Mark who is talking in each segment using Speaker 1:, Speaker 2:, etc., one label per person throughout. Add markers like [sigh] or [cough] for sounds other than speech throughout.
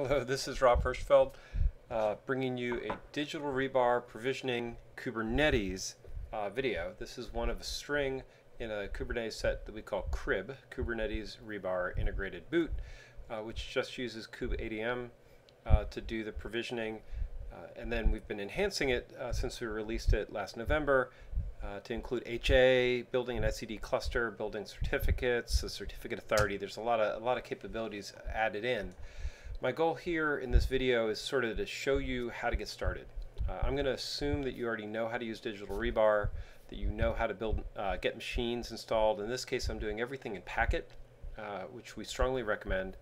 Speaker 1: Hello, this is Rob Hirschfeld, uh, bringing you a digital rebar provisioning Kubernetes uh, video. This is one of a string in a Kubernetes set that we call KRIB, Kubernetes Rebar Integrated Boot, uh, which just uses kubeadm uh, to do the provisioning. Uh, and then we've been enhancing it uh, since we released it last November to include HA, building an etcd cluster, building certificates, a certificate authority. There's a lot of a lot of capabilities added in. My goal here in this video is sort of to show you how to get started. Uh, I'm going to assume that you already know how to use digital rebar, that you know how to build, uh, get machines installed. In this case, I'm doing everything in Packet, uh, which we strongly recommend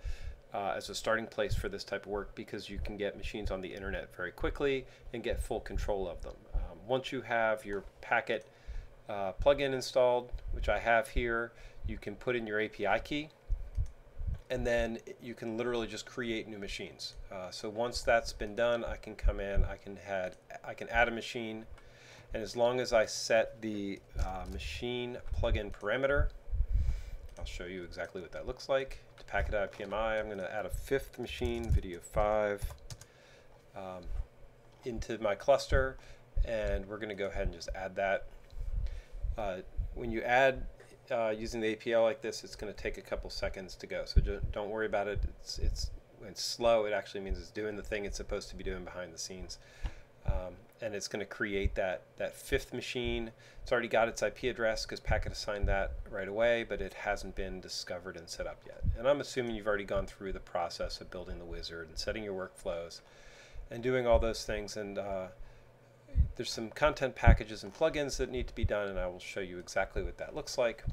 Speaker 1: uh, as a starting place for this type of work because you can get machines on the internet very quickly and get full control of them. Um, once you have your Packet uh, plugin installed, which I have here, you can put in your API key and then you can literally just create new machines. Uh, so once that's been done, I can come in, I can add, I can add a machine, and as long as I set the uh, machine plugin parameter, I'll show you exactly what that looks like. To packet PMI, I'm going to add a fifth machine, video 5, um, into my cluster, and we're going to go ahead and just add that. Uh, when you add uh, using the API like this, it's going to take a couple seconds to go. So don't worry about it. It's, it's, it's slow, it actually means it's doing the thing it's supposed to be doing behind the scenes. Um, and it's going to create that, that fifth machine. It's already got its IP address because Packet assigned that right away, but it hasn't been discovered and set up yet. And I'm assuming you've already gone through the process of building the wizard and setting your workflows and doing all those things. And uh, there's some content packages and plugins that need to be done, and I will show you exactly what that looks like.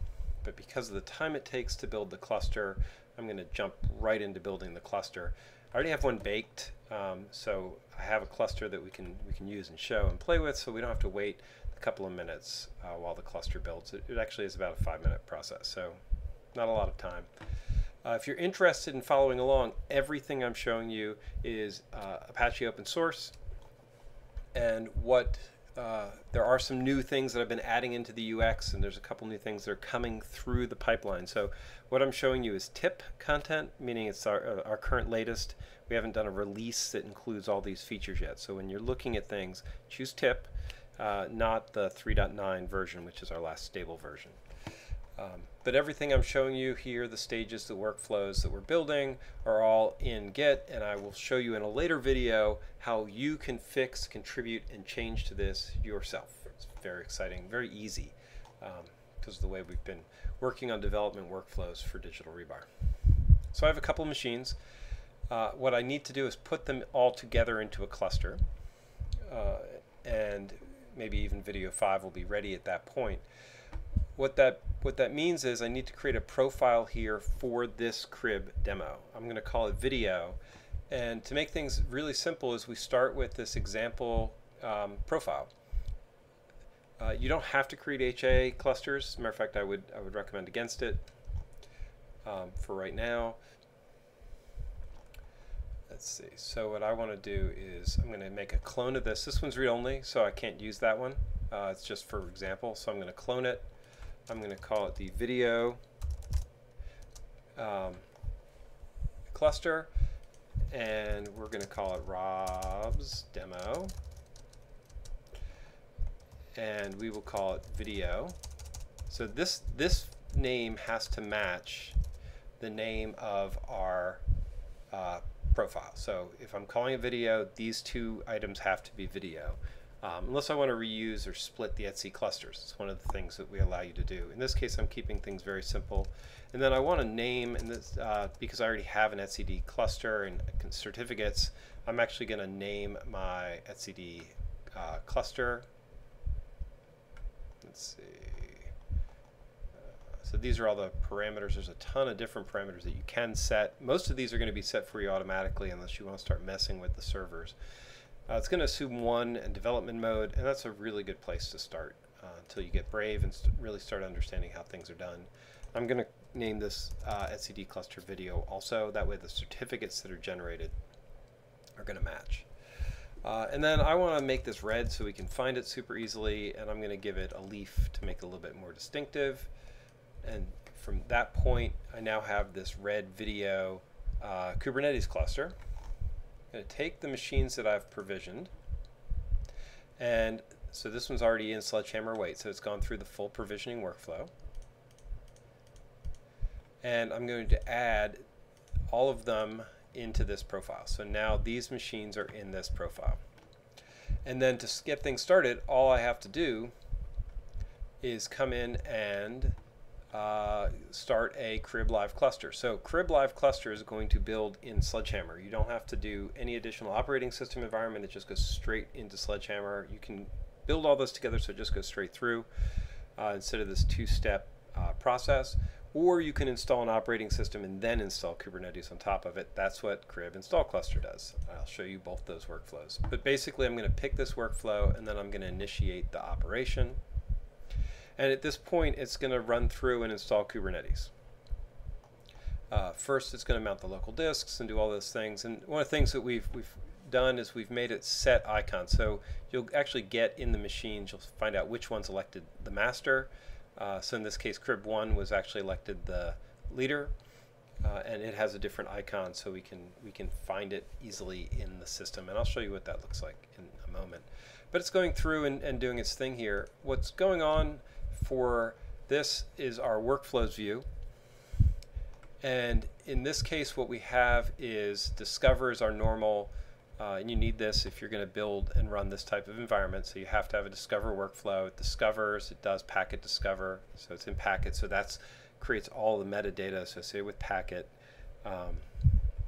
Speaker 1: But because of the time it takes to build the cluster, I'm going to jump right into building the cluster. I already have one baked, um, so I have a cluster that we can we can use and show and play with, so we don't have to wait a couple of minutes uh, while the cluster builds. It, it, actually is about a five-minute process, so not a lot of time. Uh, if you're interested in following along, everything I'm showing you is uh, Apache open source and what uh, there are some new things that I've been adding into the UX, and there's a couple new things that are coming through the pipeline. So what I'm showing you is tip content, meaning it's our, uh, our current latest. We haven't done a release that includes all these features yet. So when you're looking at things, choose tip, uh, not the 3.9 version, which is our last stable version. Um, but everything I'm showing you here, the stages, the workflows that we're building are all in Git and I will show you in a later video how you can fix, contribute, and change to this yourself. It's very exciting, very easy um, because of the way we've been working on development workflows for Digital Rebar. So I have a couple of machines. Uh, what I need to do is put them all together into a cluster uh, and maybe even video 5 will be ready at that point what that what that means is I need to create a profile here for this KRIB demo. I'm going to call it video. And to make things really simple is we start with this example um, profile. Uh, you don't have to create HA clusters. As a matter of fact, I would, I would recommend against it um, for right now. Let's see. So what I want to do is I'm going to make a clone of this. This one's read-only, so I can't use that one. Uh, it's just for example. So I'm going to clone it. I'm going to call it the video um, cluster and we're going to call it Rob's demo. And we will call it video. So this this name has to match the name of our uh, profile. So if I'm calling a video these two items have to be video um, unless I want to reuse or split the etcd clusters. It's one of the things that we allow you to do. In this case, I'm keeping things very simple. And then I want to name, and this, uh, because I already have an etcd cluster and certificates, I'm actually going to name my etcd uh, cluster. Let's see. Uh, so these are all the parameters. There's a ton of different parameters that you can set. Most of these are going to be set for you automatically unless you want to start messing with the servers. Uh, it's going to assume one and development mode, and that's a really good place to start uh, until you get brave and st really start understanding how things are done. I'm going to name this uh, etcd cluster video also. That way the certificates that are generated are going to match. Uh, and then I want to make this red so we can find it super easily, and I'm going to give it a leaf to make it a little bit more distinctive. And from that point, I now have this red video uh, Kubernetes cluster. Going to take the machines that I've provisioned, and so this one's already in Sledgehammer Wait, so it's gone through the full provisioning workflow. And I'm going to add all of them into this profile. So now these machines are in this profile. And then to get things started, all I have to do is come in and uh, start a KRIB live cluster. So KRIB live cluster is going to build in Sledgehammer. You don't have to do any additional operating system environment. It just goes straight into Sledgehammer. You can build all those together so it just goes straight through uh, instead of this two-step uh, process. Or you can install an operating system and then install Kubernetes on top of it. That's what KRIB install cluster does. I'll show you both those workflows. But basically I'm going to pick this workflow and then I'm going to initiate the operation. And at this point, it's going to run through and install Kubernetes. Uh, first, it's going to mount the local disks and do all those things. And one of the things that we've we've done is we've made it set icon. So you'll actually get in the machines, you'll find out which one's elected the master. Uh, so in this case, crib1 was actually elected the leader. Uh, and it has a different icon so we can we can find it easily in the system and I'll show you what that looks like in a moment but it's going through and, and doing its thing here what's going on for this is our workflows view. And in this case, what we have is Discover is our normal, uh, and you need this if you're going to build and run this type of environment. So you have to have a Discover workflow. It discovers, it does packet discover, so it's in packet. So that's creates all the metadata associated with packet, um,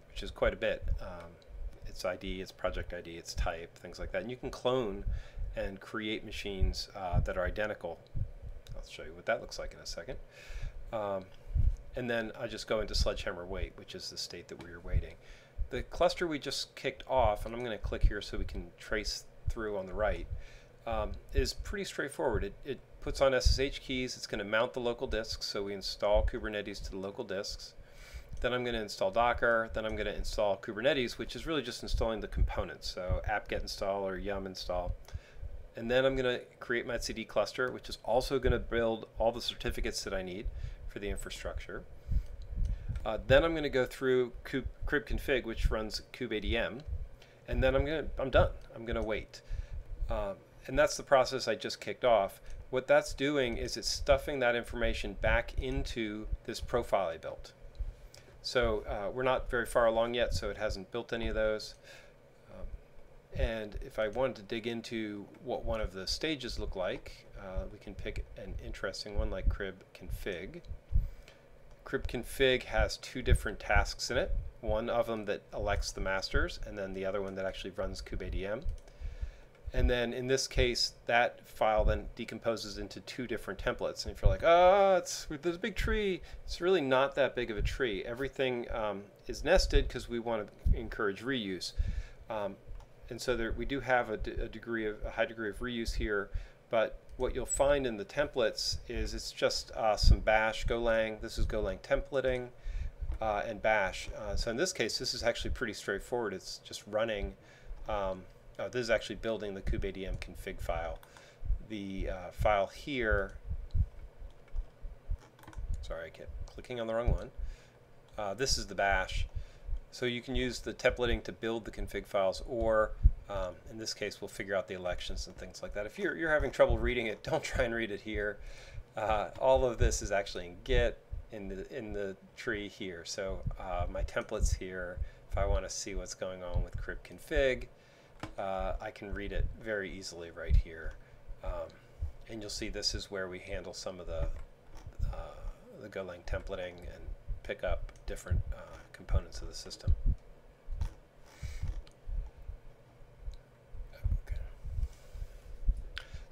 Speaker 1: which is quite a bit. Um, its ID, its project ID, its type, things like that. And you can clone and create machines uh, that are identical I'll show you what that looks like in a second. Um, and then I just go into sledgehammer wait, which is the state that we are waiting. The cluster we just kicked off, and I'm going to click here so we can trace through on the right, um, is pretty straightforward. It, it puts on SSH keys. It's going to mount the local disks, so we install Kubernetes to the local disks. Then I'm going to install Docker. Then I'm going to install Kubernetes, which is really just installing the components. So apt-get install or yum install. And then I'm going to create my CD cluster, which is also going to build all the certificates that I need for the infrastructure. Uh, then I'm going to go through kube, crib which runs kubeadm, and then I'm going to I'm done. I'm going to wait, um, and that's the process I just kicked off. What that's doing is it's stuffing that information back into this profile I built. So uh, we're not very far along yet, so it hasn't built any of those. And if I wanted to dig into what one of the stages look like, uh, we can pick an interesting one like KRIB config. KRIB config has two different tasks in it. One of them that elects the masters, and then the other one that actually runs kubeadm. And then in this case, that file then decomposes into two different templates. And if you're like, oh, it's, there's a big tree, it's really not that big of a tree. Everything um, is nested because we want to encourage reuse. Um, and so there, we do have a, degree of a high degree of reuse here, but what you'll find in the templates is it's just uh, some bash Golang. This is Golang templating uh, and bash. Uh, so in this case, this is actually pretty straightforward. It's just running. Um, oh, this is actually building the kubeadm config file. The uh, file here. Sorry, I kept clicking on the wrong one. Uh, this is the bash. So you can use the templating to build the config files, or um, in this case, we'll figure out the elections and things like that. If you're, you're having trouble reading it, [laughs] don't try and read it here. Uh, all of this is actually in Git in the, in the tree here. So uh, my templates here, if I want to see what's going on with KRIB config, uh, I can read it very easily right here. Um, and you'll see this is where we handle some of the, uh, the Golang templating and pick up different uh, components of the system. Okay.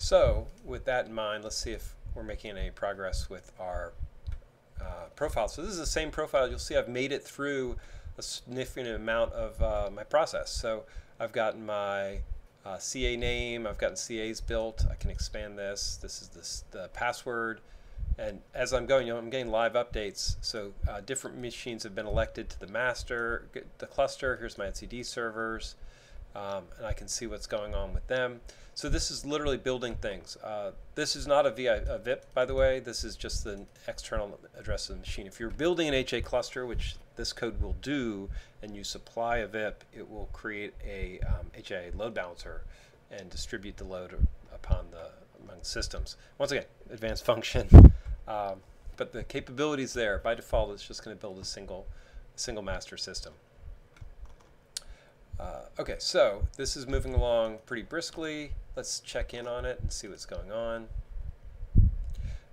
Speaker 1: So with that in mind, let's see if we're making any progress with our uh, profile. So this is the same profile. You'll see I've made it through a significant amount of uh, my process. So I've gotten my uh, CA name, I've gotten CAs built. I can expand this. This is this, the password. And as I'm going, you know, I'm getting live updates. So uh, different machines have been elected to the master, the cluster. Here's my etcd servers. Um, and I can see what's going on with them. So this is literally building things. Uh, this is not a, VI, a VIP, by the way. This is just the external address of the machine. If you're building an HA cluster, which this code will do and you supply a VIP, it will create a um, HIA load balancer and distribute the load upon the among systems. Once again, advanced [laughs] function, um, but the capabilities there. By default, it's just going to build a single, single master system. Uh, okay, so this is moving along pretty briskly. Let's check in on it and see what's going on.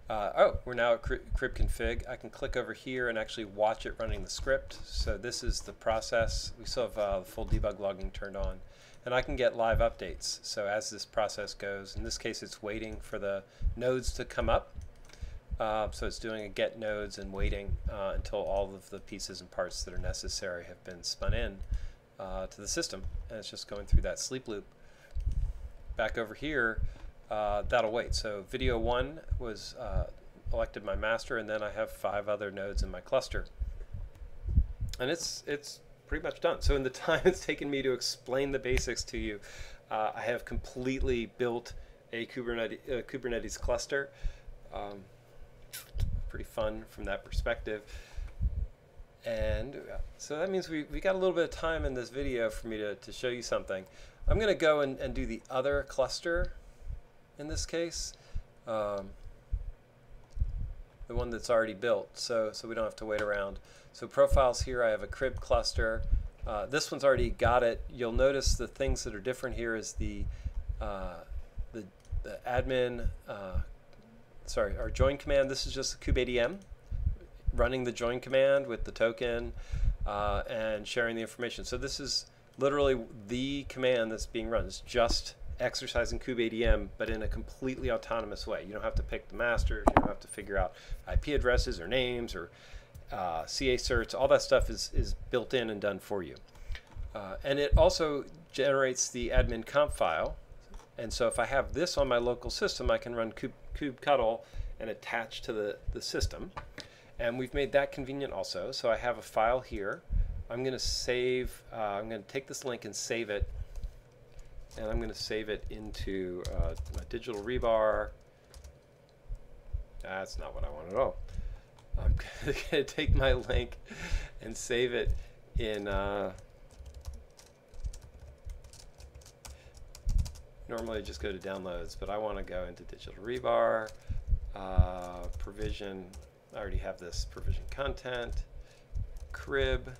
Speaker 1: Uh, oh, we're now at KRIB config. I can click over here and actually watch it running the script. So this is the process. We still have uh, full debug logging turned on. And I can get live updates. So as this process goes, in this case it's waiting for the nodes to come up. Uh, so it's doing a get nodes and waiting uh, until all of the pieces and parts that are necessary have been spun in uh, to the system. And it's just going through that sleep loop. Back over here, uh, that'll wait. So video one was uh, elected my master, and then I have five other nodes in my cluster. And it's it's pretty much done. So in the [laughs] time it's taken me to explain the basics to you, uh, I have completely built a Kubernetes, Kubernetes cluster. Um, pretty fun from that perspective. And so that means we, we got a little bit of time in this video for me to, to show you something. I'm going to go and, and do the other cluster in this case. Um, the one that's already built, so, so we don't have to wait around. So profiles here, I have a KRIB cluster. Uh, this one's already got it. You'll notice the things that are different here is the, uh, the, the admin, uh, sorry, our join command. This is just the kubeadm running the join command with the token uh, and sharing the information. So this is literally the command that's being run. It's just exercising kubeadm, but in a completely autonomous way. You don't have to pick the masters. You don't have to figure out IP addresses or names or uh, CA certs. All that stuff is, is built in and done for you. Uh, and it also generates the admin conf file. And so if I have this on my local system, I can run kube, kubectl and attach to the, the system. And we've made that convenient also. So I have a file here. I'm going to save, uh, I'm going to take this link and save it and I'm going to save it into uh, my digital rebar. That's not what I want at all. [laughs] I'm going to take my link and save it in. Uh, normally I just go to downloads, but I want to go into digital rebar, uh, provision. I already have this provision content, crib.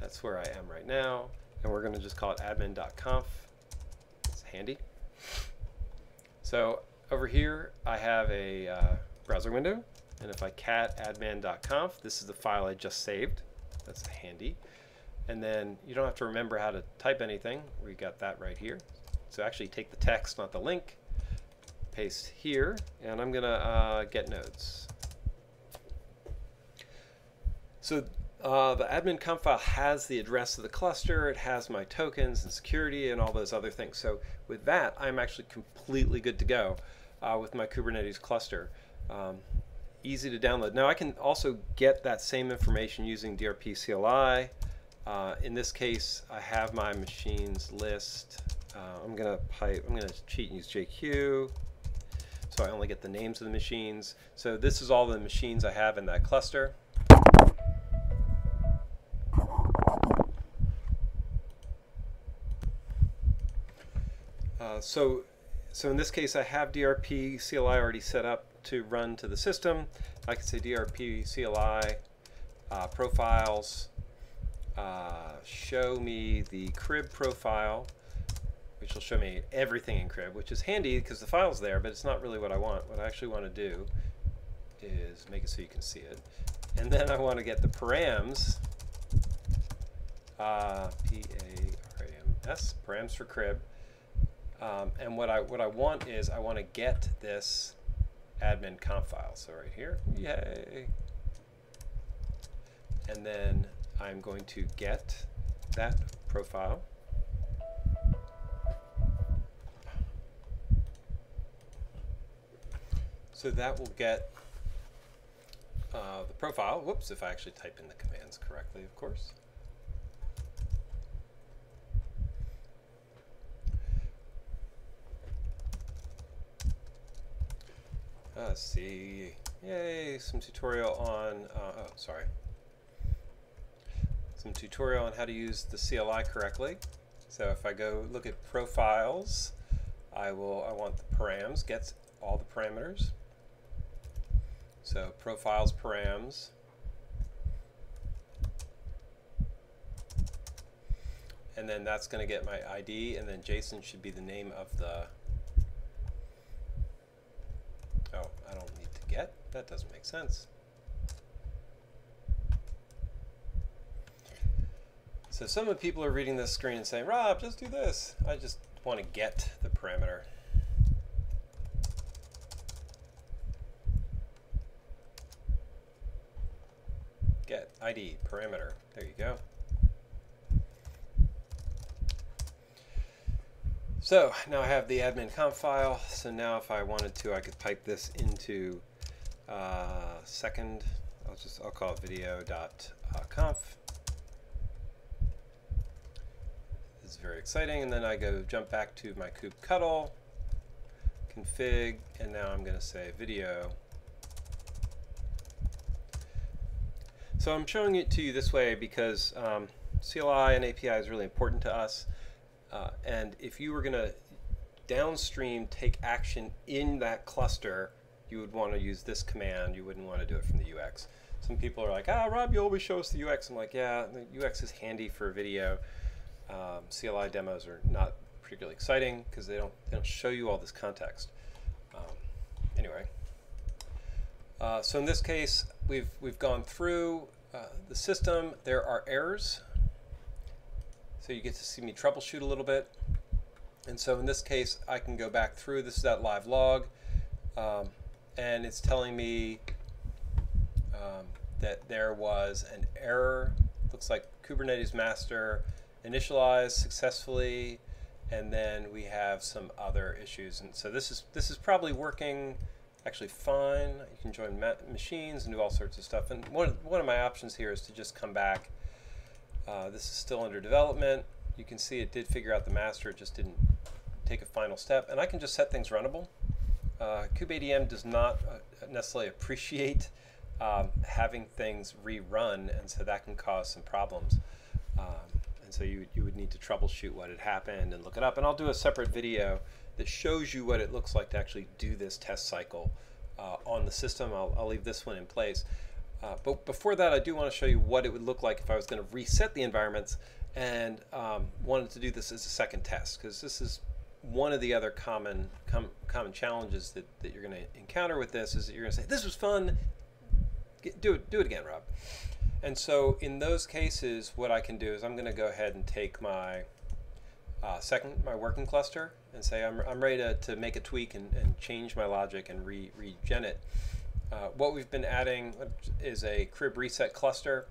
Speaker 1: That's where I am right now. And we're going to just call it admin.conf it's handy. So over here, I have a uh, browser window. And if I cat admin.conf, this is the file I just saved. That's handy. And then you don't have to remember how to type anything. We got that right here. So actually take the text, not the link, paste here, and I'm gonna uh, get nodes. So uh, the admin conf file has the address of the cluster, it has my tokens and security and all those other things. So with that, I'm actually completely good to go uh, with my Kubernetes cluster. Um, easy to download. Now I can also get that same information using DRP CLI. Uh, in this case, I have my machines list. Uh, I'm gonna pipe. I'm gonna cheat and use JQ, so I only get the names of the machines. So this is all the machines I have in that cluster. Uh, so, so in this case, I have DRP CLI already set up to run to the system. I can say DRP CLI uh, profiles, uh, show me the KRIB profile, which will show me everything in KRIB, which is handy because the file's there, but it's not really what I want. What I actually want to do is make it so you can see it. And then I want to get the params, uh, P-A-R-A-M-S, params for KRIB. Um, and what I what I want is I want to get this admin conf file. So right here, yay. And then I'm going to get that profile. So that will get uh, the profile. Whoops, if I actually type in the commands correctly, of course. Let's see. Yay, some tutorial on, uh, oh, sorry. some tutorial on how to use the CLI correctly. So if I go look at profiles, I will, I want the params, gets all the parameters. So profiles params. And then that's going to get my ID, and then JSON should be the name of the. Oh, I don't need to get? That doesn't make sense. So some of the people are reading this screen and saying, Rob, just do this. I just want to get the parameter. Get ID parameter. There you go. So now I have the admin conf file. So now if I wanted to, I could pipe this into uh, second. I'll just I'll call it video.conf. This is very exciting. And then I go jump back to my kubectl config, and now I'm going to say video So I'm showing it to you this way because um, CLI and API is really important to us. Uh, and if you were going to downstream take action in that cluster, you would want to use this command. You wouldn't want to do it from the UX. Some people are like, ah, Rob, you always show us the UX. I'm like, yeah, the UX is handy for video. Um, CLI demos are not particularly exciting because they don't, they don't show you all this context. Um, anyway, uh, so in this case, we've, we've gone through uh, the system, there are errors. So you get to see me troubleshoot a little bit. And so in this case, I can go back through. This is that live log. Um, and it's telling me um, that there was an error. Looks like Kubernetes master initialized successfully. And then we have some other issues. And so this is, this is probably working actually fine. You can join machines and do all sorts of stuff. And one, one of my options here is to just come back. Uh, this is still under development. You can see it did figure out the master, it just didn't take a final step. And I can just set things runnable. Uh, kubeadm does not uh, necessarily appreciate um, having things rerun, and so that can cause some problems. Um, and so you, you would need to troubleshoot what had happened and look it up. And I'll do a separate video that shows you what it looks like to actually do this test cycle uh, on the system. I'll, I'll, leave this one in place. Uh, but before that, I do want to show you what it would look like if I was going to reset the environments and um, wanted to do this as a second test because this is one of the other common com common challenges that, that you're going to encounter with this is that you're going to say, this was fun, Get, do, it, do it again, Rob. And so in those cases, what I can do is I'm going to go ahead and take my uh, second, my working cluster, and say I'm, I'm ready to, to make a tweak and, and change my logic and re, regen it. Uh, what we've been adding is a KRIB reset cluster,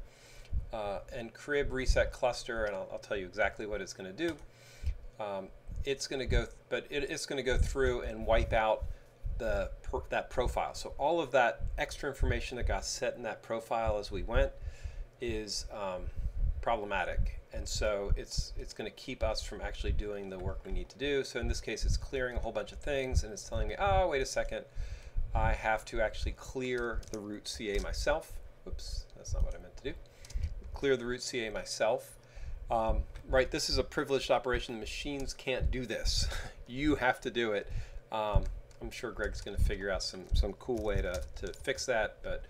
Speaker 1: uh, and KRIB reset cluster, and I'll, I'll, tell you exactly what it's going to do. Um, it's going to go, but it, it's going to go through and wipe out the that profile. So all of that extra information that got set in that profile as we went is um, problematic and so it's it's going to keep us from actually doing the work we need to do. So in this case, it's clearing a whole bunch of things, and it's telling me, oh, wait a second, I have to actually clear the root CA myself. Oops, that's not what I meant to do. Clear the root CA myself. Um, right, this is a privileged operation. The machines can't do this. [laughs] you have to do it. Um, I'm sure Greg's going to figure out some some cool way to, to fix that, but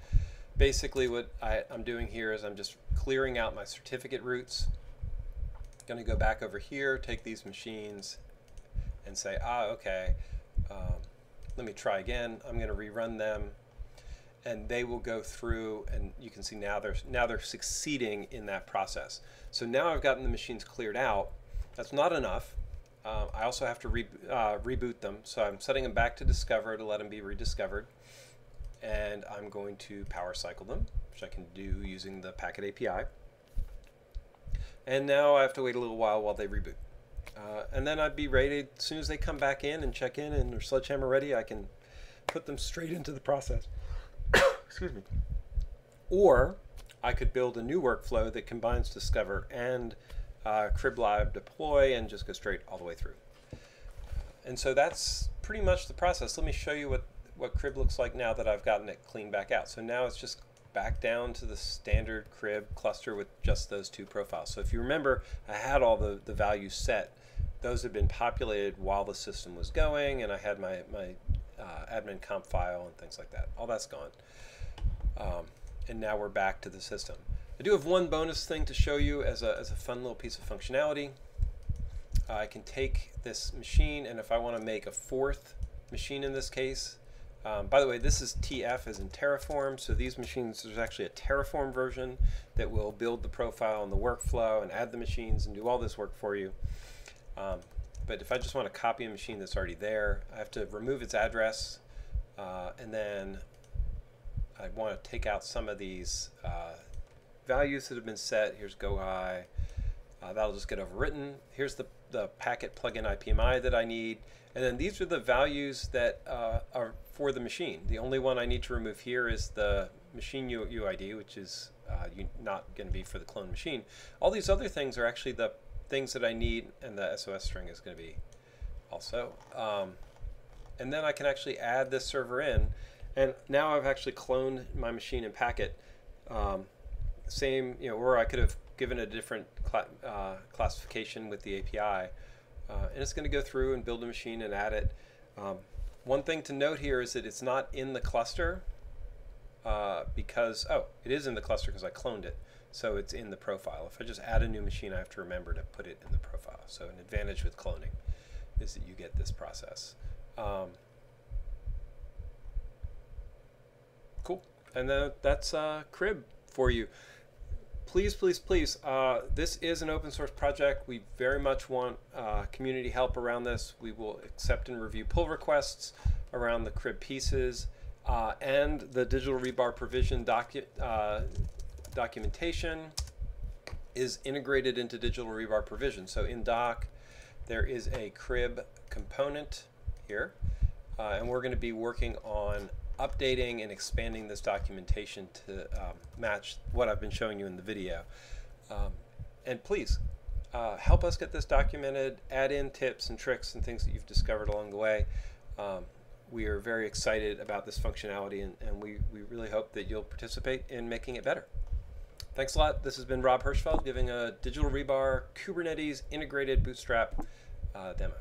Speaker 1: basically what I, I'm doing here is I'm just clearing out my certificate roots going to go back over here, take these machines, and say, ah, okay, um, let me try again. I'm going to rerun them, and they will go through, and you can see now they're now they're succeeding in that process. So now I've gotten the machines cleared out. That's not enough. Um, I also have to re uh, reboot them, so I'm setting them back to Discover to let them be rediscovered, and I'm going to power cycle them, which I can do using the Packet API and now I have to wait a little while while they reboot. Uh, and then I'd be ready as soon as they come back in and check in and they're sledgehammer ready. I can put them straight into the process. Excuse me. Or I could build a new workflow that combines Discover and uh, CribLive deploy and just go straight all the way through. And so that's pretty much the process. Let me show you what, what KRIB looks like now that I've gotten it cleaned back out. So now it's just back down to the standard KRIB cluster with just those two profiles. So if you remember, I had all the, the values set. Those had been populated while the system was going, and I had my, my uh, admin conf file and things like that. All that's gone. Um, and now we're back to the system. I do have one bonus thing to show you as a, as a fun little piece of functionality. Uh, I can take this machine, and if I want to make a fourth machine in this case, um, by the way, this is TF as in Terraform, so these machines, there's actually a Terraform version that will build the profile and the workflow and add the machines and do all this work for you. Um, but if I just want to copy a machine that's already there, I have to remove its address, uh, and then I want to take out some of these uh, values that have been set. Here's GoHi. Uh, that'll just get overwritten. Here's the, the packet plugin IPMI that I need. And then these are the values that uh, are for the machine. The only one I need to remove here is the machine UID, which is uh, not going to be for the clone machine. All these other things are actually the things that I need, and the SOS string is going to be also. Um, and then I can actually add this server in. And now I've actually cloned my machine in Packet. Um, same, you know, or I could have given a different cl uh, classification with the API. Uh, and it's going to go through and build a machine and add it. Um, one thing to note here is that it's not in the cluster uh, because, oh, it is in the cluster because I cloned it. So it's in the profile. If I just add a new machine, I have to remember to put it in the profile. So an advantage with cloning is that you get this process. Um, cool. And then that's uh, KRIB for you please, please, please, uh, this is an open source project. We very much want uh, community help around this. We will accept and review pull requests around the KRIB pieces uh, and the digital rebar provision docu uh, documentation is integrated into digital rebar provision. So in doc, there is a KRIB component here, uh, and we're going to be working on updating and expanding this documentation to um, match what I've been showing you in the video. Um, and please, uh, help us get this documented, add in tips and tricks and things that you've discovered along the way. Um, we are very excited about this functionality and, and we, we really hope that you'll participate in making it better. Thanks a lot. This has been Rob Hirschfeld giving a Digital Rebar Kubernetes integrated bootstrap uh, demo.